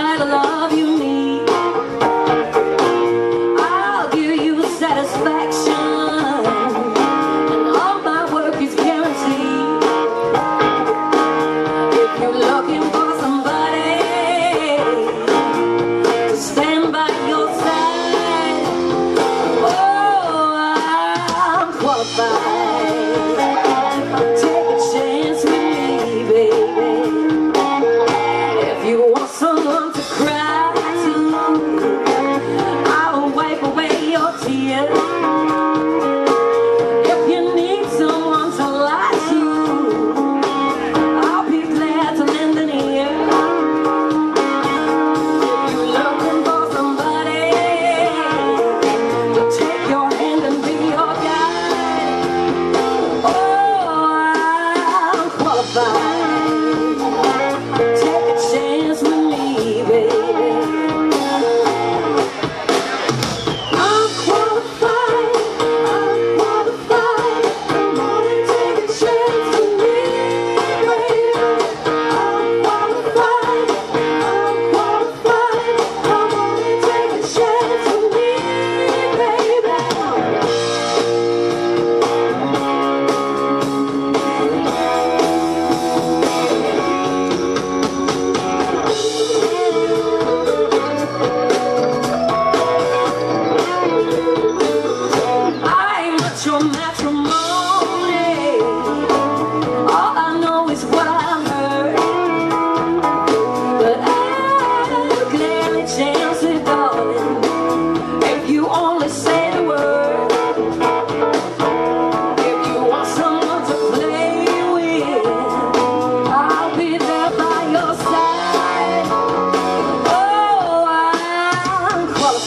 I want to cry.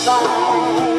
side.